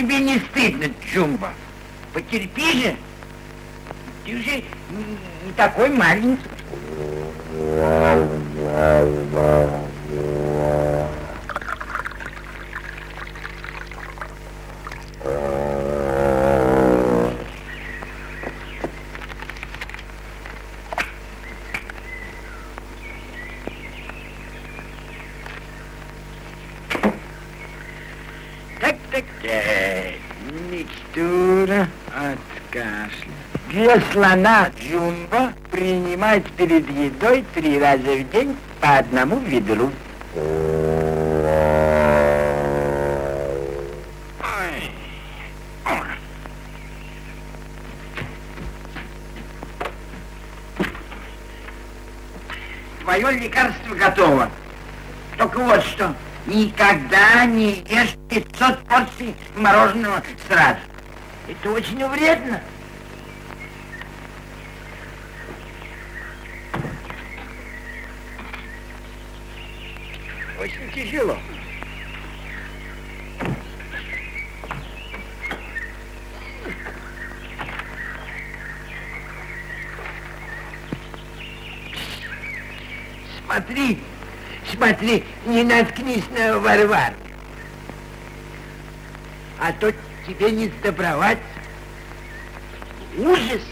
Тебе не стыдно, Джумба? Потерпи же. Ты уже не такой маленький. Слона Джумбо принимать перед едой три раза в день по одному ведру. Твое лекарство готово. Только вот что, никогда не ешь 500 порций мороженого сразу. Это очень вредно. Очень тяжело. Смотри, смотри, не наткнись на Варвар. А то тебе не сдобровать. Ужас!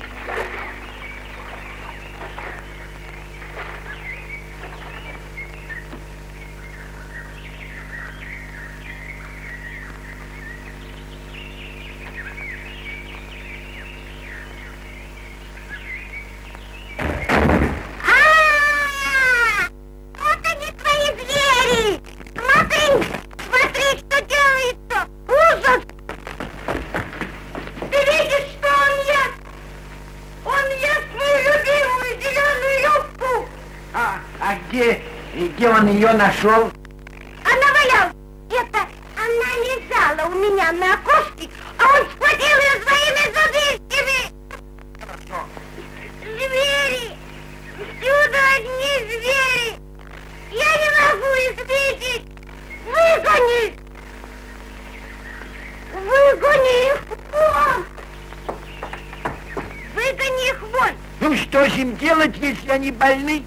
Нашел? Она валялась. Это она лежала у меня на окошке, а он схватил ее своими зубищами. Звери! Всюду одни звери! Я не могу их видеть! Выгони! Выгони их вон! Выгони их вон! Ну что же им делать, если они больны?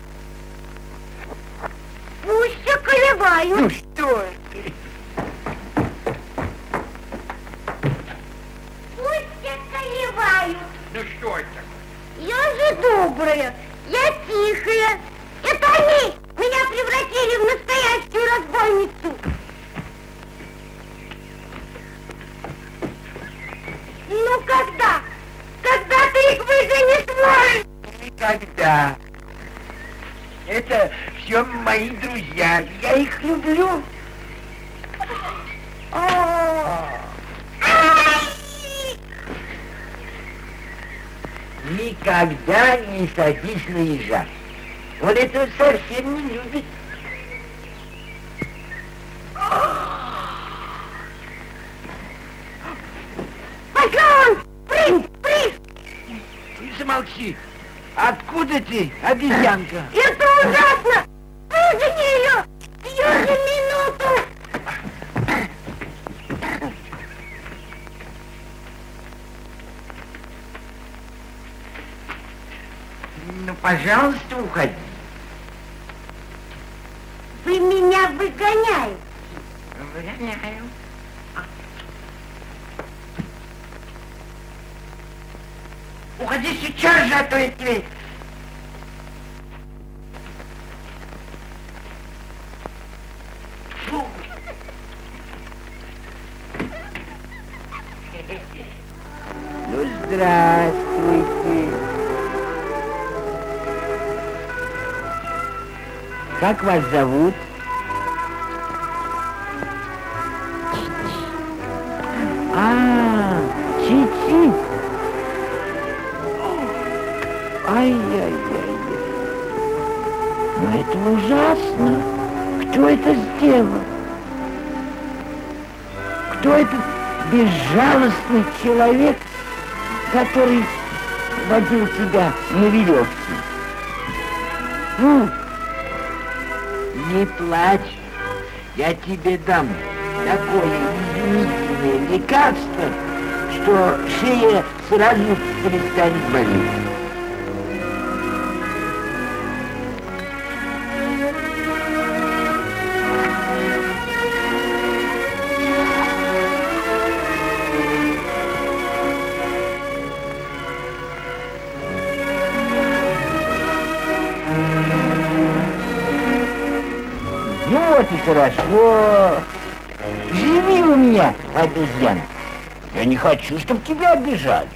На ежа. Он этого совсем не любит. Пошел! Принц, принц! Ты замолчи. Откуда ты, обезьянка? Это ужасно! Выгони ее! Сию же минуту! Ну, пожалуйста, уходи. Вы меня выгоняете. Выгоняю. Уходи сейчас же, а то я тебе... Как вас зовут? А, Чичи. Ай-яй-яй. Ну это ужасно. Кто это сделал? Кто этот безжалостный человек, который водил тебя на веревке? Ну, не плачь, я тебе дам такое изумительное лекарство, что шея сразу перестанет болеть. Хорошо. Живи у меня, обезьян. Я не хочу, чтобы тебя обижали.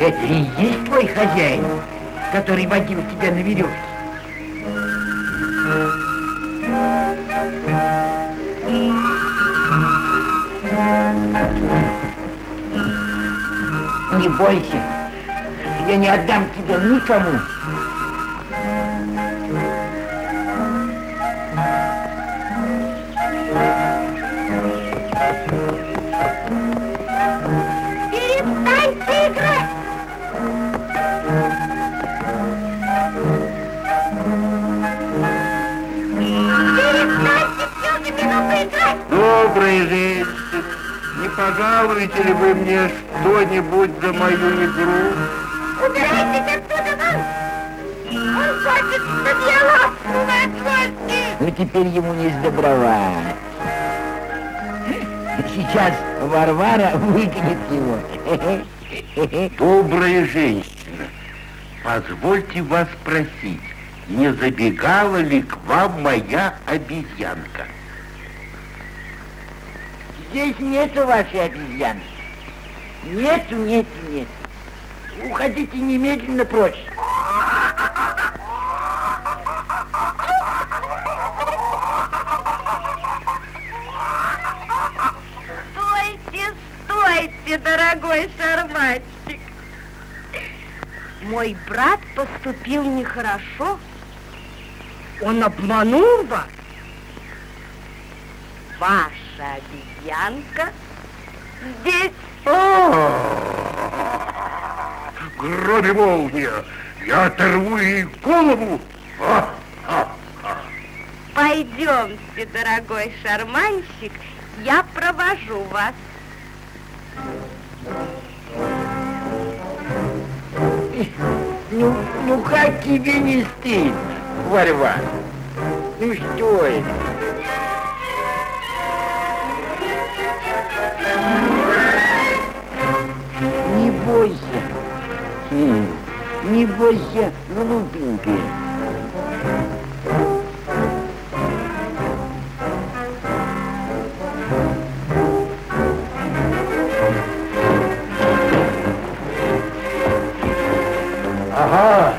Это и есть твой хозяин, который водил тебя на веревке? Не бойся, я не отдам тебя никому. Добрый женщина, не пожалуете ли вы мне что-нибудь за мою игру? Убирайтесь отсюда, вон! Он хочет, чтобы я лопнула от злости! Ну теперь ему не сдобровать. Сейчас Варвара выгонит его. Добрая женщина, позвольте вас спросить, не забегала ли к вам моя обезьянка? Здесь нету вашей обезьяны. Нет, нет, нет. Уходите немедленно прочь. Стойте, стойте, дорогой шарманщик. Мой брат поступил нехорошо. Он обманул вас. Ваша обезьянка здесь. Громе молния, я оторву ей голову. А, а. Пойдемте, дорогой шарманщик, я провожу вас. Ну, ну как тебе не стыдно, Варвар? Ну что это? Не бойся. Хм, Не бойся, глупенькая. Ага,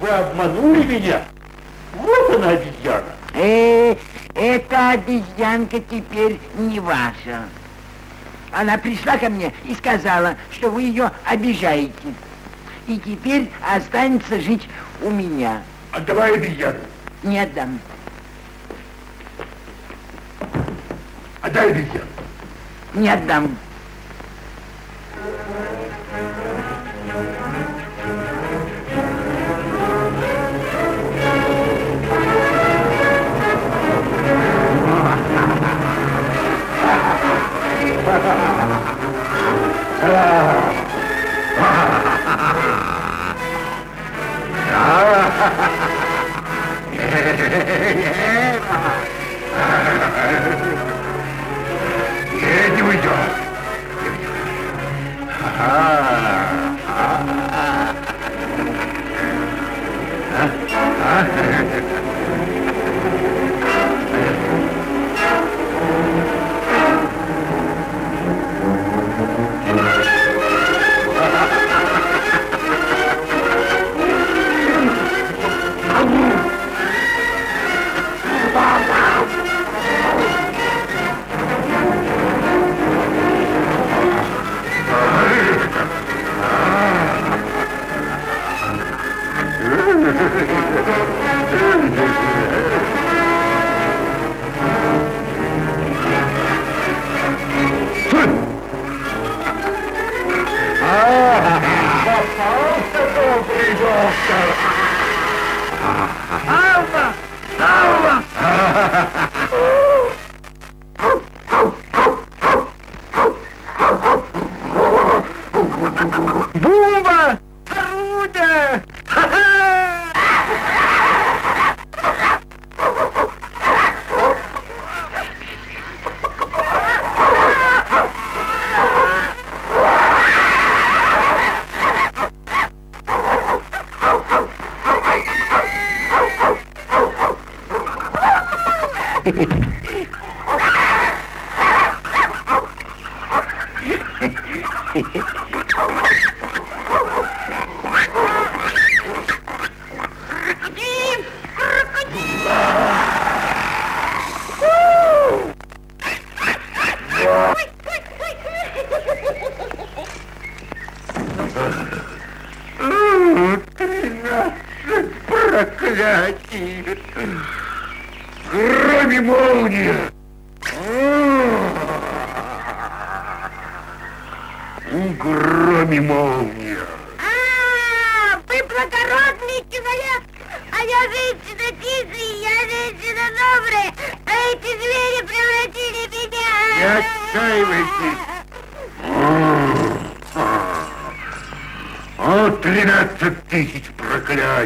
вы обманули меня? Вот она обезьяна. Э, эта обезьянка теперь не ваша. Она пришла ко мне и сказала, что вы ее обижаете. И теперь останется жить у меня. Отдавай обезьяну. Не отдам. Отдай обезьяну. Не отдам. Не, не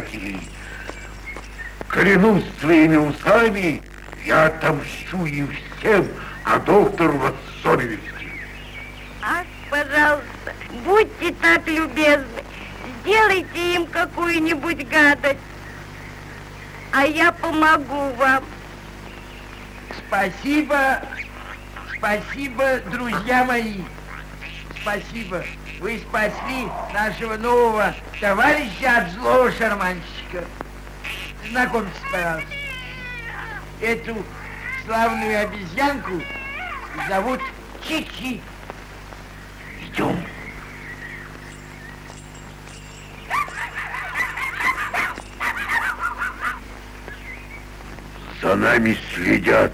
проклятий! Клянусь своими усами, я отомщу и всем, а доктор в особенности. Ах, пожалуйста, будьте так любезны, сделайте им какую-нибудь гадость, а я помогу вам. Спасибо, спасибо, друзья мои. Спасибо. Вы спасли нашего нового товарища от злого шарманщика. Знакомьтесь, пожалуйста. Эту славную обезьянку зовут Чичи. Идем. За нами следят.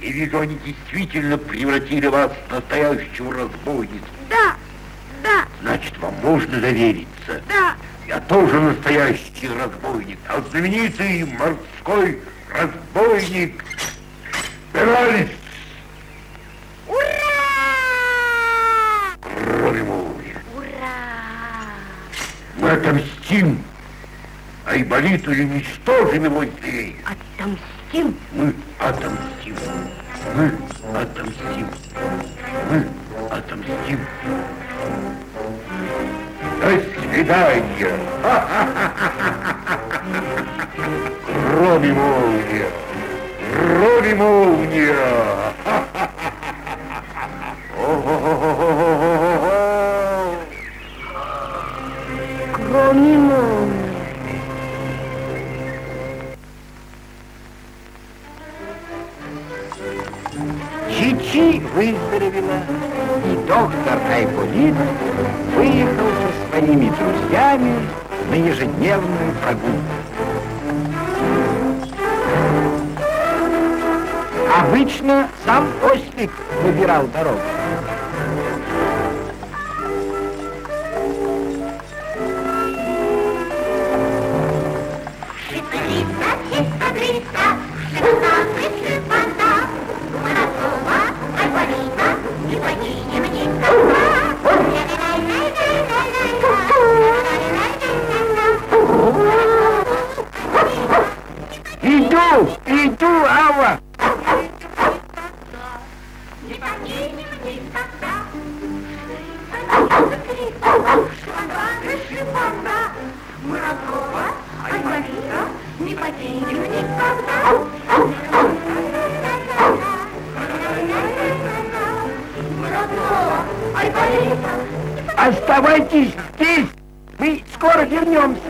И вижу, они действительно превратили вас в настоящую разбойницу. Да, да, Значит, вам можно довериться. да. Я тоже настоящий разбойник, а знаменитый морской разбойник Пералис. Ура! Кроме молнии. Ура! Мы отомстим, а Иболиту уничтожим его здесь. Отомстим. Мы отомстим. Мы отомстим. Мы отомстим. До свидания. Кроме молния. Кроме молния. Кроме выздоровела, и доктор Айболит выехал со своими друзьями на ежедневную прогулку. Обычно сам Ослик выбирал дорогу. Оставайтесь здесь, мы скоро вернемся.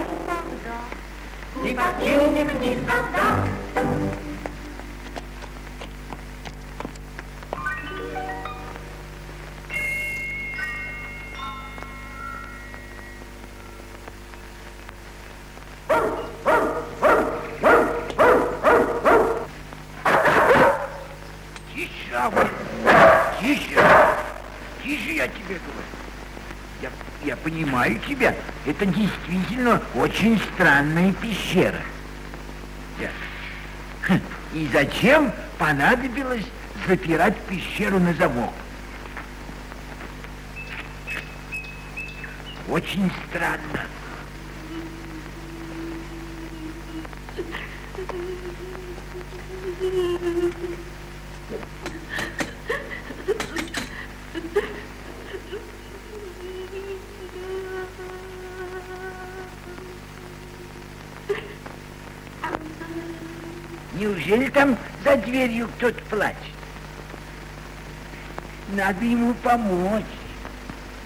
Это действительно очень странная пещера. Хм, И зачем понадобилось запирать пещеру на замок? Очень странно. За дверью кто-то плачет? Надо ему помочь.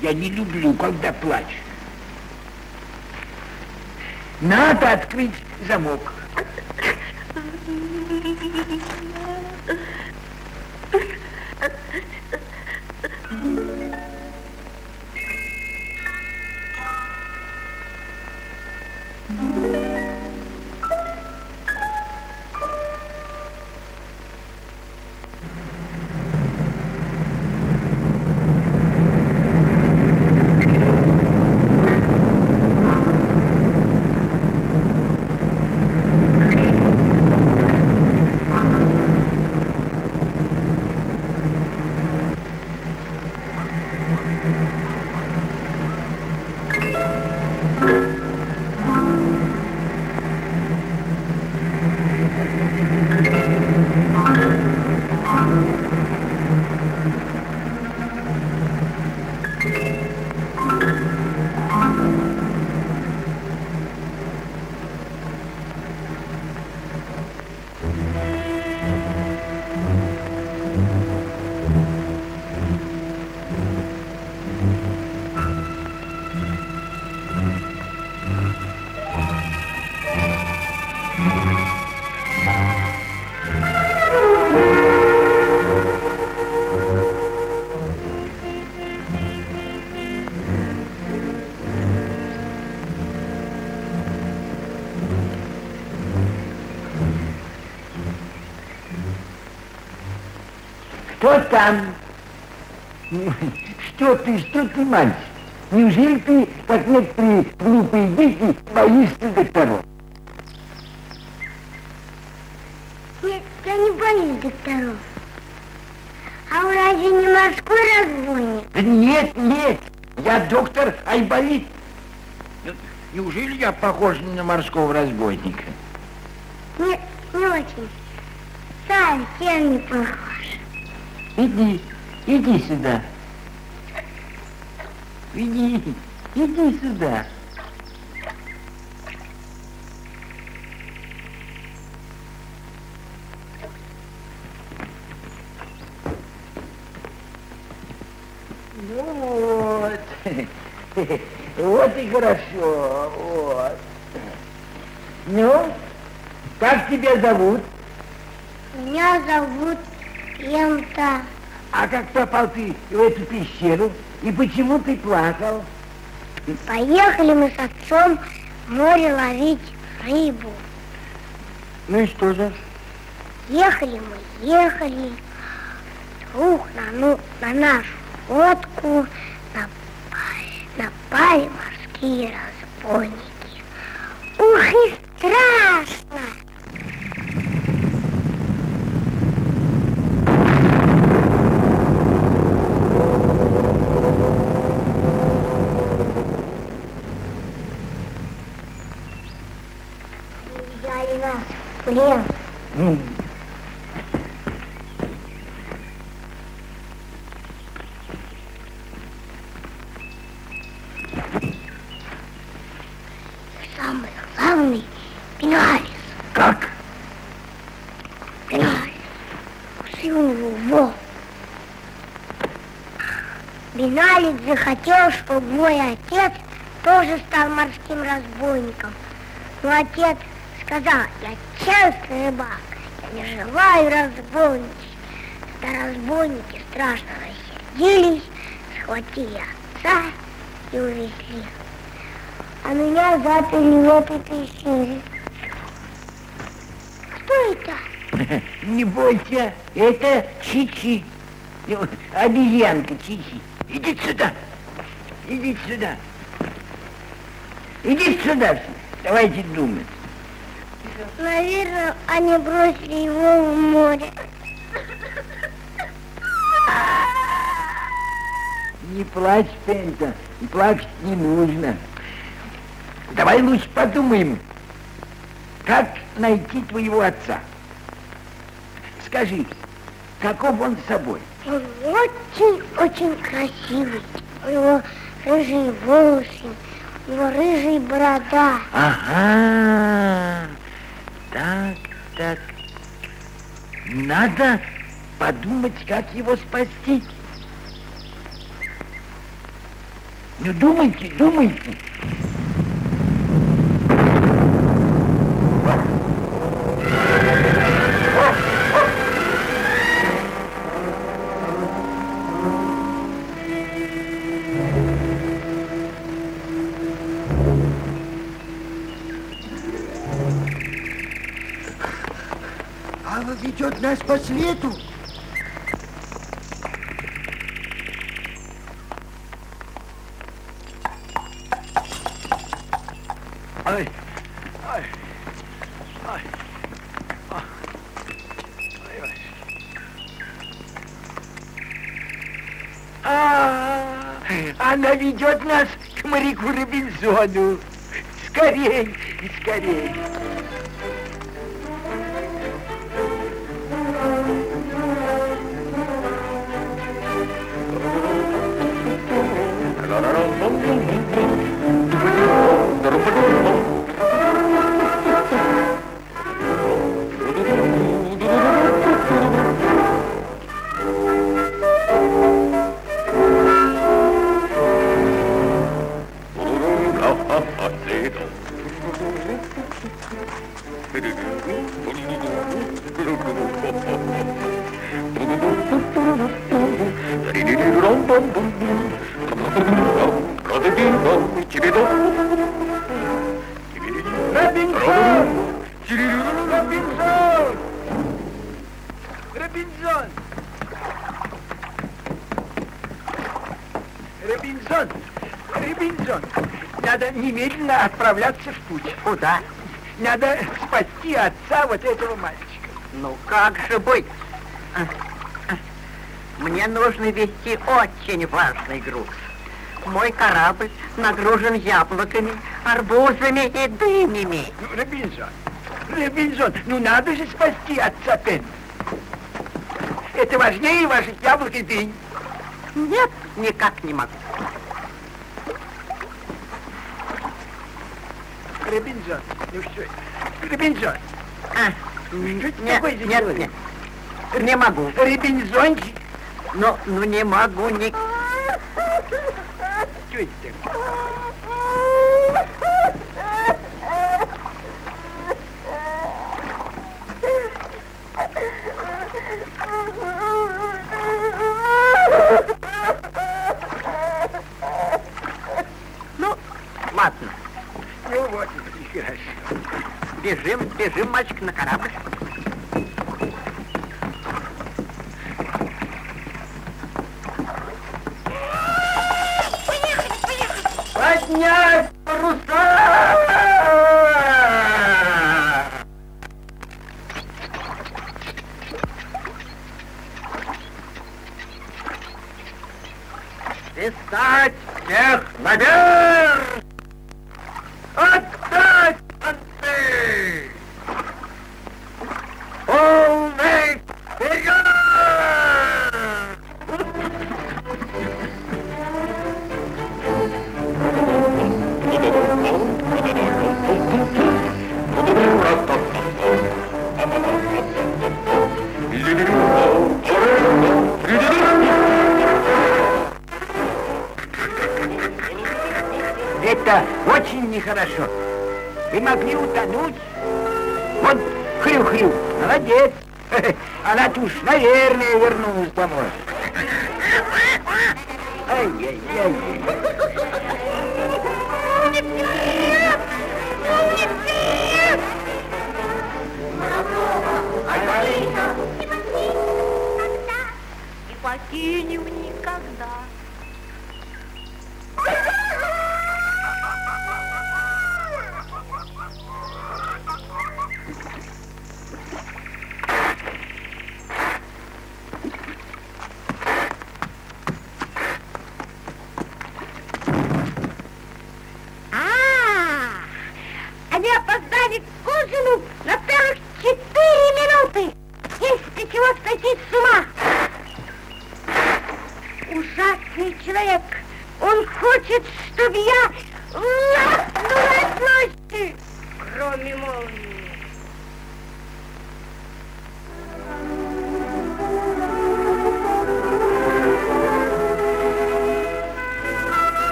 Я не люблю, когда плачут. Надо открыть замок. Кто там? Что ты, что ты, мальчик? Неужели ты, как некоторые глупые дети, боишься докторов? Нет, я не боюсь докторов. А вы разве не морской разбойник? Да Нет, нет, я доктор Айболит. Ну, Неужели я похож на морского разбойника? Нет, не очень. Совсем не похож. Иди, иди сюда. Иди, иди сюда. Ну вот, вот и хорошо, вот. Ну, как тебя зовут? Меня зовут Ента. А как попал ты в эту пещеру? И почему ты плакал? Поехали мы с отцом в море ловить рыбу. Ну и что же? Ехали мы, ехали. Вдруг на, ну, на нашу лодку напали, напали морские разбойники. Ух и страшно! Плен. Ну, Самый главный Пеналис. как? Пеналис. Усы у него во. Беналик захотел, чтобы мой отец тоже стал морским разбойником. Но отец сказал, я честный рыбак, я не желаю разбойничать. Тогда разбойники страшно рассердились, схватили отца и увезли. А меня заперли в этой пещере. Кто это? Не бойся, это Чичи. Ну, Обезьянка Чичи. Иди сюда. Иди сюда. Иди сюда. Давайте думать. Наверное, они бросили его в море. Не плачь, Пента. И плакать не нужно. Давай лучше подумаем, как найти твоего отца. Скажи, каков он с собой? Он очень-очень красивый. У него рыжие волосы, у него рыжая борода. Ага. Так, так. Надо подумать, как его спасти. Ну, думайте, думайте. Робинзону. Скорей, скорей. Немедленно отправляться в путь. Куда? Надо спасти отца вот этого мальчика. Ну как же быть? Мне нужно вести очень важный груз. Мой корабль нагружен яблоками, арбузами и дынями. Ну, Робинзон, Робинзон, ну надо же спасти отца Пен. Это важнее ваших яблок и дынь. Нет, никак не могу. Робинзон, ну что, А, что это нет, такое за нет, человек? нет, не могу. Робинзончик, Ну, ну не могу, не...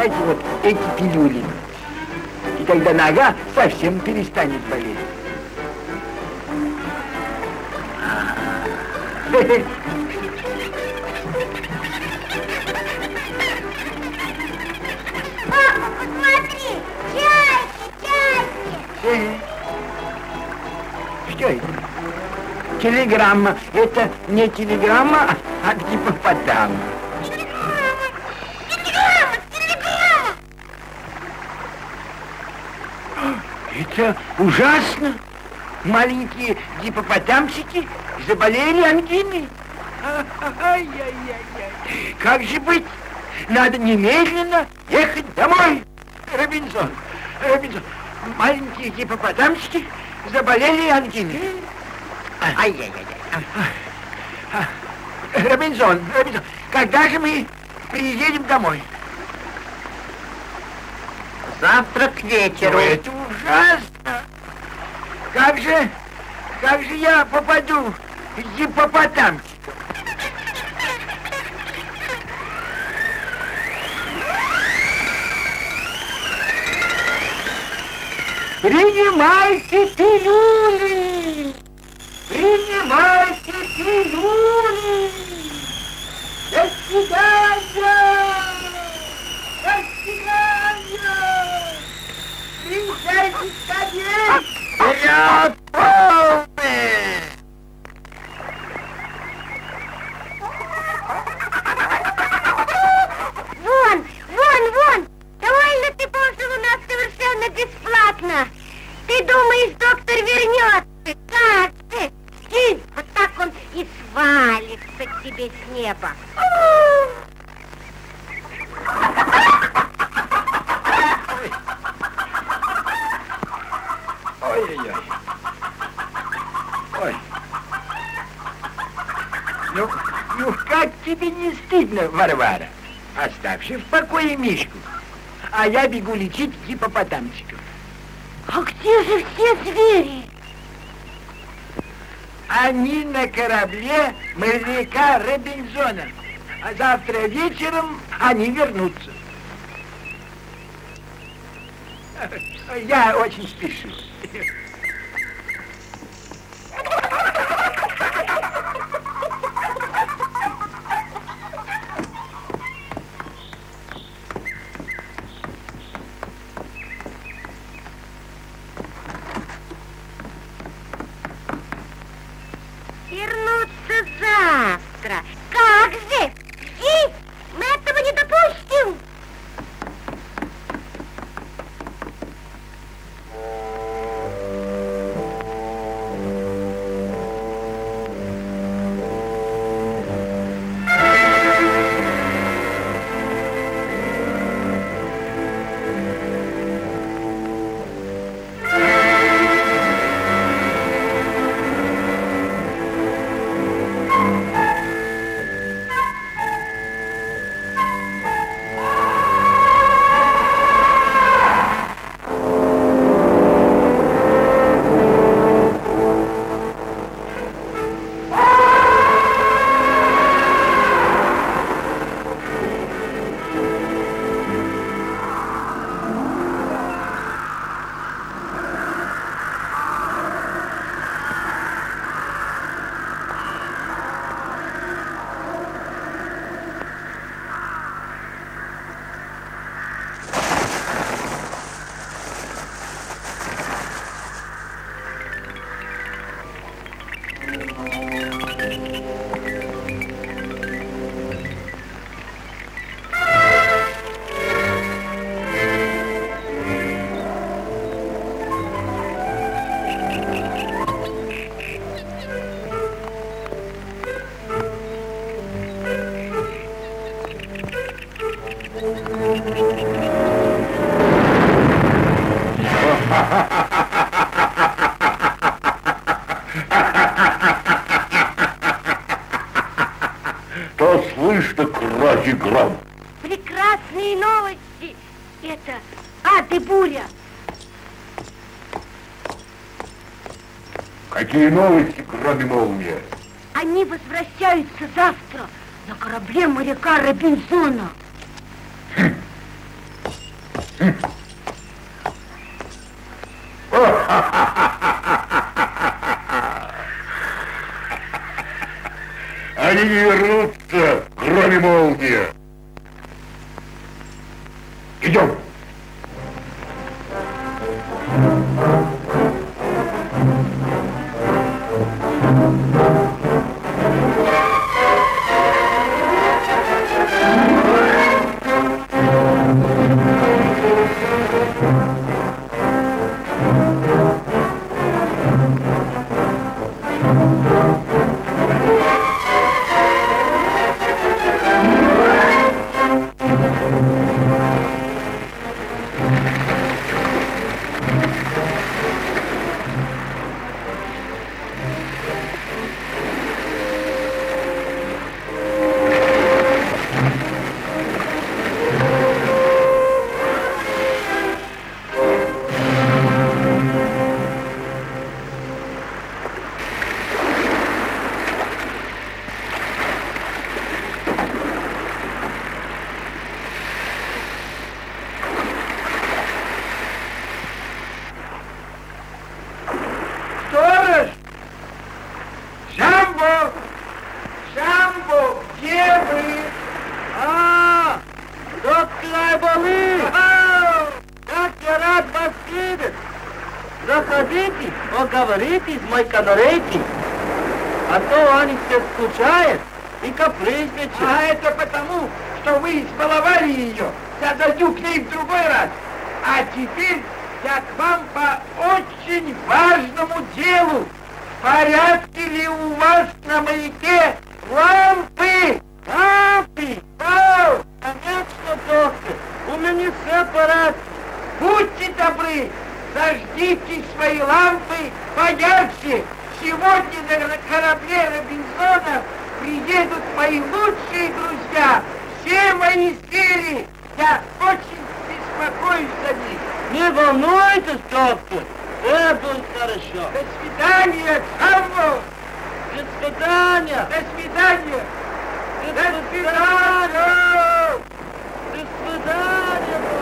принимайте вот эти пилюли. И тогда нога совсем перестанет болеть. Папа, посмотри, чайки, чайки. Что это? Телеграмма. Это не телеграмма, а гипопотам. Телеграмма, телеграмма, телеграмма. Это ужасно. Маленькие гипопотамчики заболели ангиной. Ай-яй-яй-яй. Как же быть? Надо немедленно ехать домой. Робинзон, Робинзон, маленькие гипопотамчики заболели ангиной. Ай-яй-яй-яй. Робинзон, Робинзон, когда же мы приедем домой? Завтра к вечеру. Это ужасно. Как же, как же я попаду в гипопотамчик? Принимайте пилюли! Принимайте пилюли! свидания! До свидания! Приезжайте скорее! Вперед, полный! Вон, вон, вон! Довольно ты пожил у нас совершенно бесплатно. Ты думаешь, доктор вернется? Как ты? Ты, вот так он и свалится к тебе с неба. Ой-ой-ой. Ой. Ну, ну как тебе не стыдно, Варвара? Оставь в покое Мишку. А я бегу лечить гипопотамчиков. А где же все звери? Они на корабле моряка Робинзона. А завтра вечером они вернутся. Я очень спешу. here. Какие новости, кроме молнии? Они возвращаются завтра на корабле моряка Робинзона. Они не вернутся, мой канарейки, а то они все скучают и капризничают. А это потому, что вы избаловали ее. Я зайду к ней в другой раз. А теперь я к вам по очень важному делу. В порядке ли у вас на маяке лампы? Лампы? Да, конечно, доктор. У меня все порядке. Будьте добры, зажгите свои лампы поярче. Сегодня на корабле Робинзона приедут мои лучшие друзья. Все мои звери. Я очень беспокоюсь за них. Не волнуйтесь, доктор. Все будет хорошо. До свидания, Самбо. До свидания. До свидания. До До свидания. свидания. До свидания.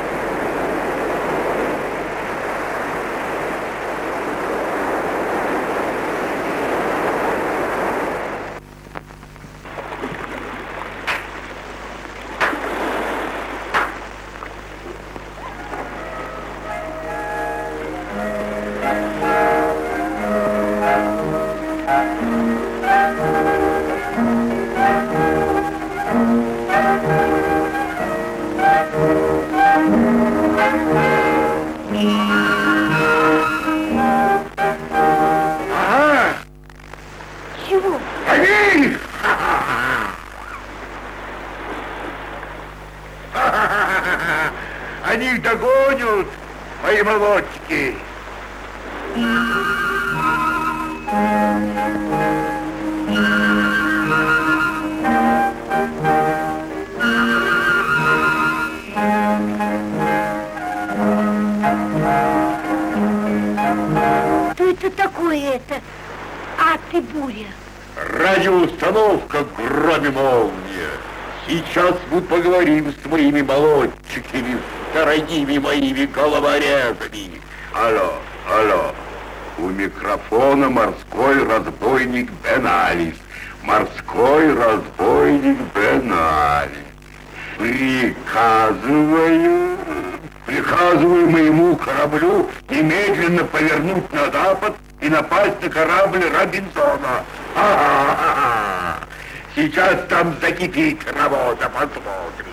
Корабль Робинзона. Ага, Сейчас там закипит работа, посмотрим.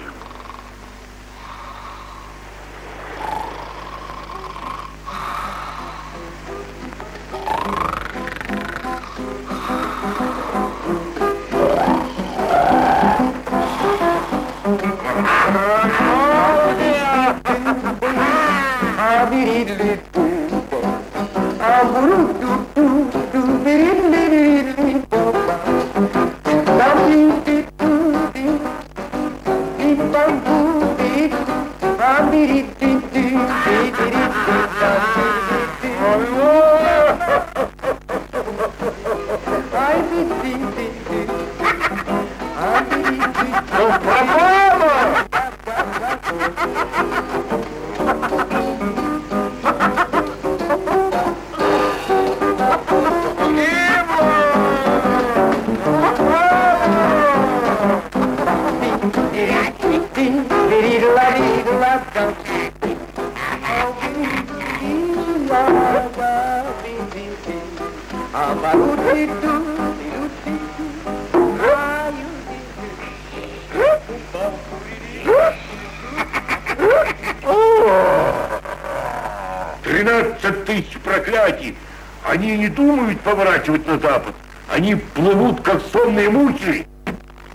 Поворачивать на запад. Они плывут, как сонные мухи.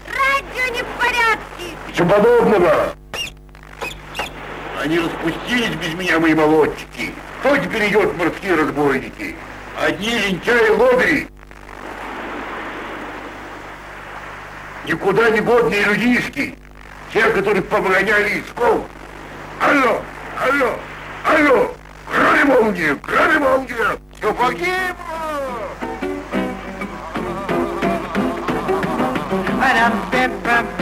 Радио не в порядке. Ничего подобного. Они распустились без меня, мои молодчики. Кто теперь идет, морские разбойники? Одни лентяи лодыри. Никуда не годные людишки. Те, которых погоняли исков. Алло, алло, алло. Грани молния, грани молния. Все погибло.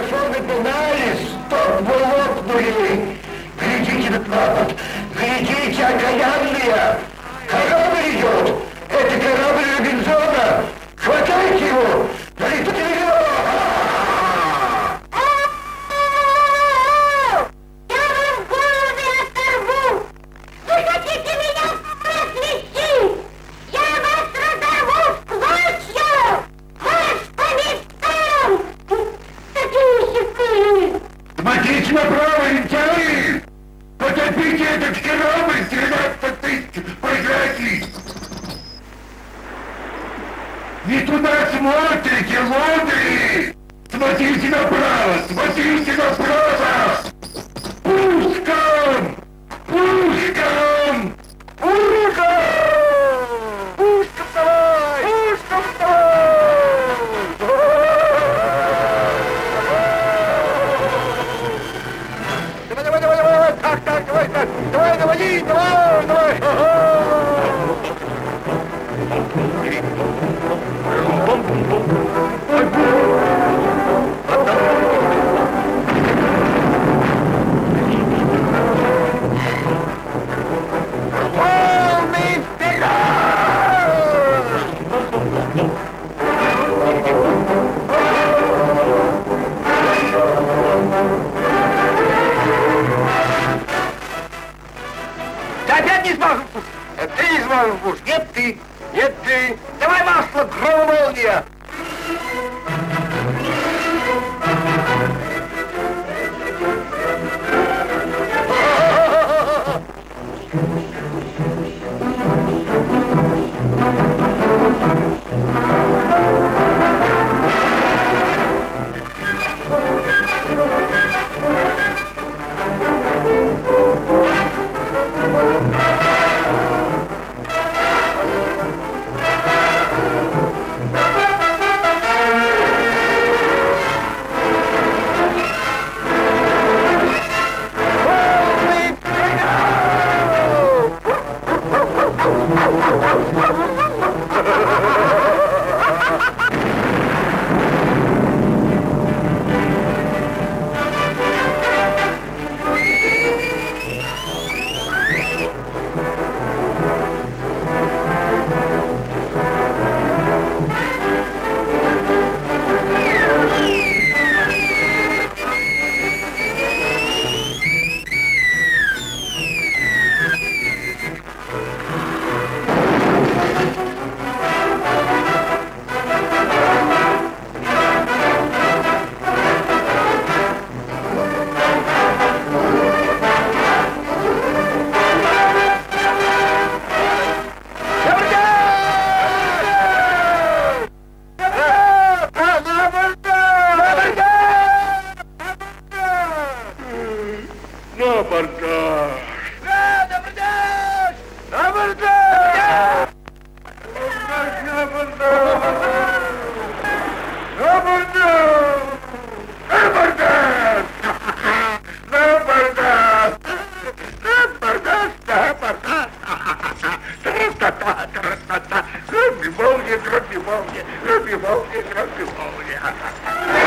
Микрофоны пинались, стопы лопнули! Глядите на клапот! Глядите, окаянные! Корабль идет! Это корабль Робинзона! Хватайте его! Я не смажу пушку. Э, ты не смажу пушку. Нет, ты. Нет, ты. Давай масло, гром молния. Тра-та-та, тра-та-та! Гроби молния, гроби молния, гроби молния, гроби молния!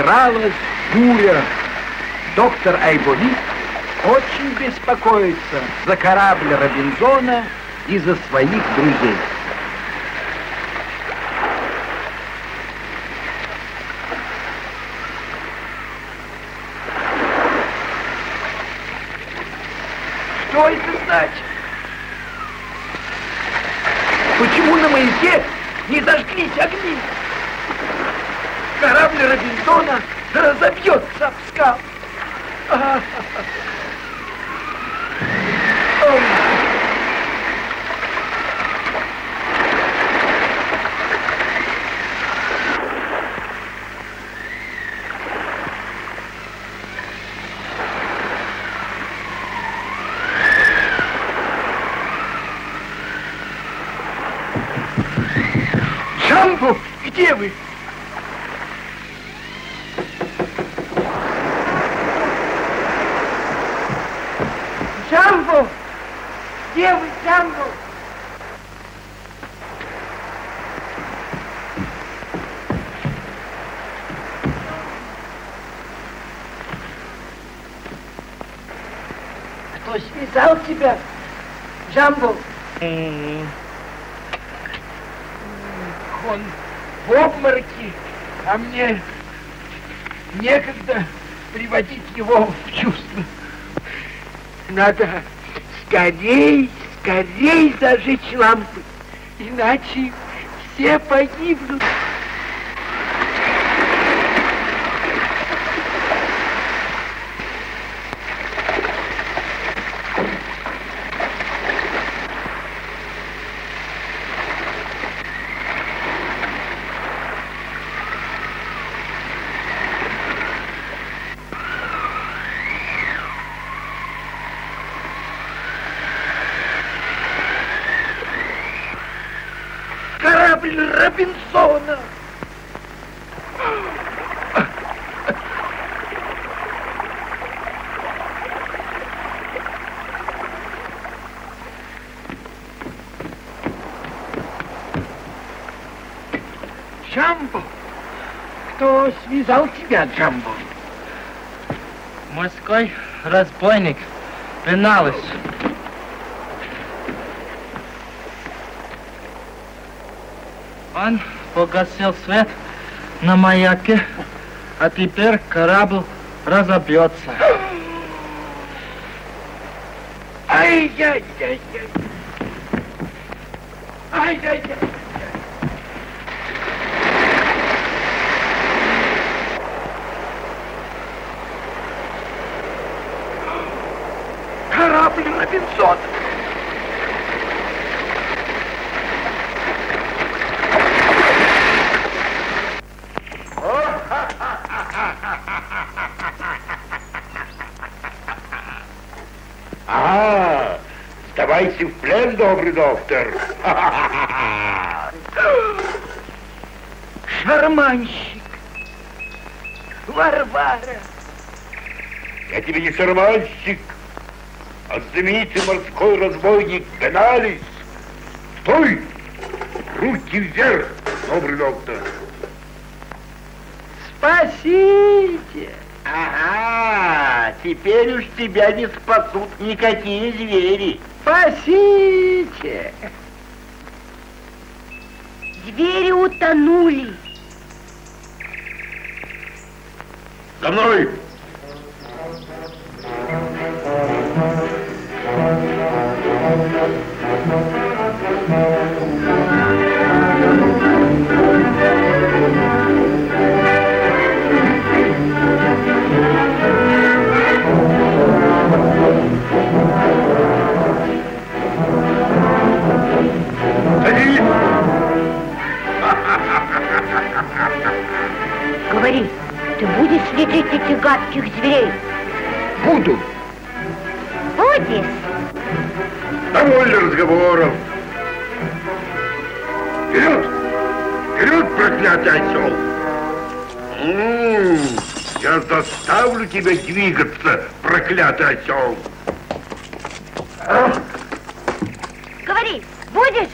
Разыгралась буря. Доктор Айболит очень беспокоится за корабль Робинзона и за своих друзей. Что это значит? Почему на маяке не зажглись огни? Корабль Робинзона разобьется об скал. А, ой. Джамбо, где вы? Джамбо! Где вы, Джамбо? Кто связал тебя, Джамбо? Он в обмороке, а мне некогда приводить его в чувство. Надо скорей, скорей зажечь лампы, иначе все погибнут. Корабль Робинсона! Джамбо! Кто связал тебя, Джамбо? Морской разбойник Пеналыч. Он погасил свет на маяке, а теперь корабль разобьется. Ай-яй-яй-яй! Ай-яй-яй! Корабль Робинзон! Ага, сдавайся добрый доктор. Шарманщик! Варвара! Я тебе не шарманщик, а знаменитый морской разбойник Беналис. Стой! Руки вверх, добрый доктор. Спасите! Ага, теперь уж тебя не спасут никакие звери. Спасите! Звери утонули. Ты будешь лечить этих гадких зверей? Буду. Будешь? Довольно разговоров. Вперед! Вперед, проклятый осел! М, Я заставлю тебя двигаться, проклятый осел! Говори, будешь?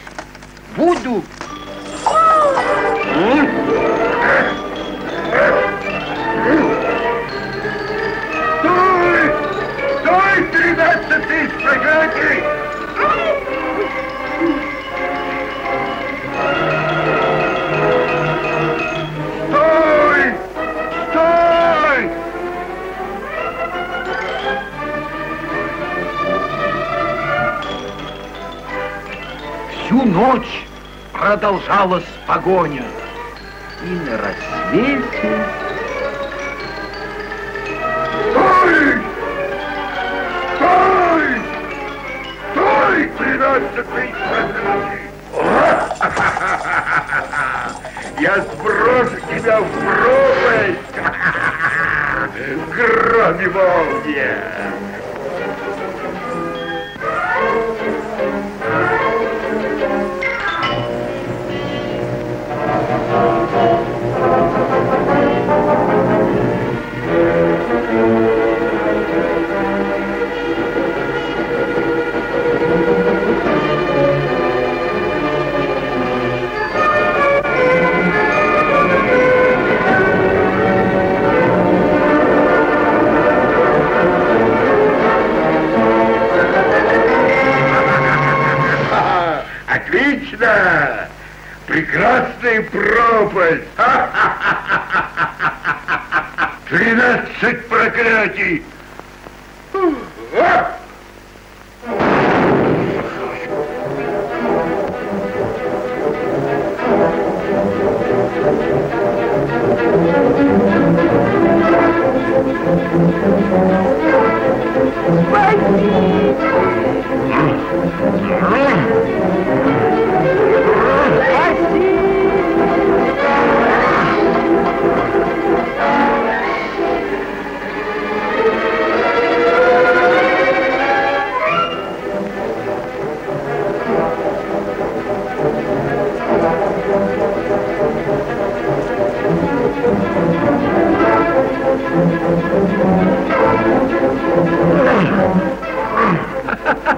Буду. Стой! Стой! Всю ночь продолжалась погоня. И на рассвете Я сброшу тебя в пропасть! Громи молния! Отлично! Прекрасная пропасть! Тринадцать проклятий! А!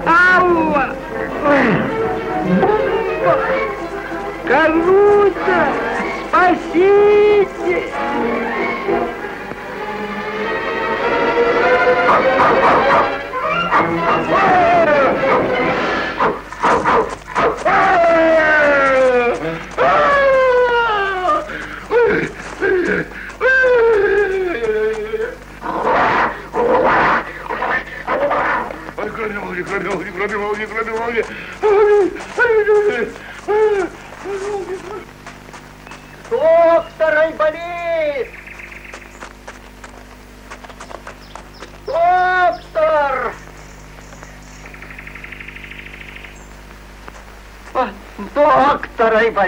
Алла! Карута! Спасите!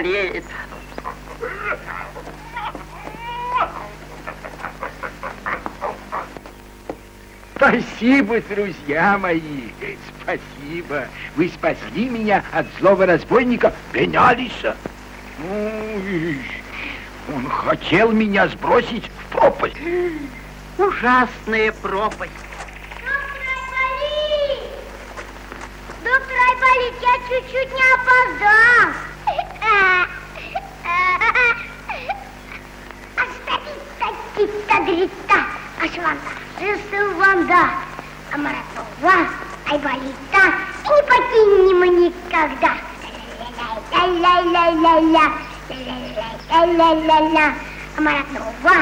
Айболит! Спасибо, друзья мои, спасибо. Вы спасли меня от злого разбойника Пенялиса. Ой, он хотел меня сбросить в пропасть. Ужасная пропасть. Доктор Айболит, я чуть-чуть не опоздал. Ванда, амаратова, Айболита, и не покинем никогда. Ля-ля-ля-ля-ля, ля-ля-ля-ля-ля, амаратова,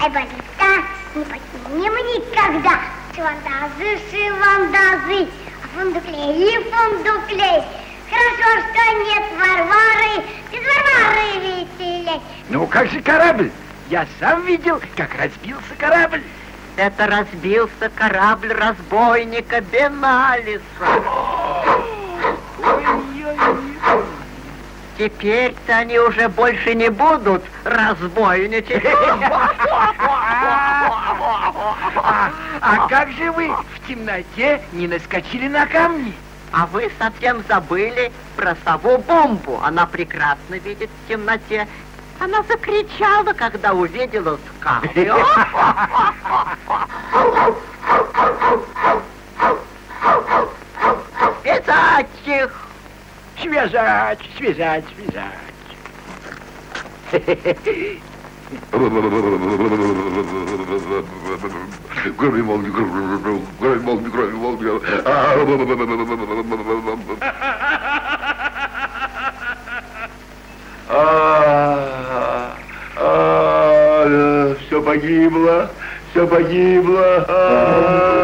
Айболита, не покинем никогда. Швандазы, шивандазы, а фундуклей, Ну, как же корабль? Я сам видел, как разбился корабль. Это разбился корабль разбойника Беналиса. Теперь-то они уже больше не будут разбойничать. А, а как же вы в темноте не наскочили на камни? А вы совсем забыли про сову бомбу. Она прекрасно видит в темноте. Она закричала, когда увидела скалы. Вязать их! Связать, связать, связать. Громи молнию, громи молнию. А, а, Все погибло, все погибло.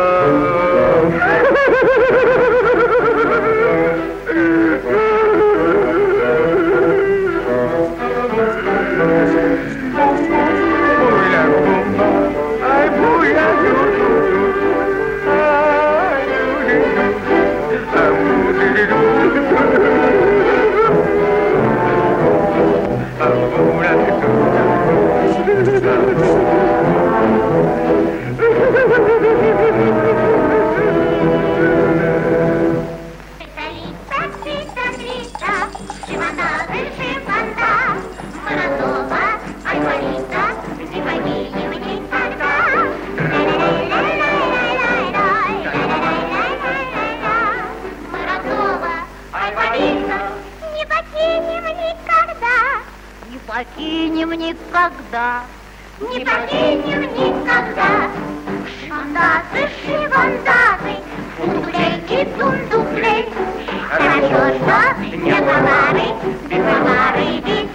Thank you. Никогда. Не покинем никогда. Шивандазы, шивандазы, Тундуклей и тундуклей. Хорошо, что не комары, без комары веселей.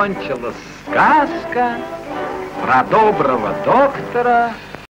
Кончилась сказка про доброго доктора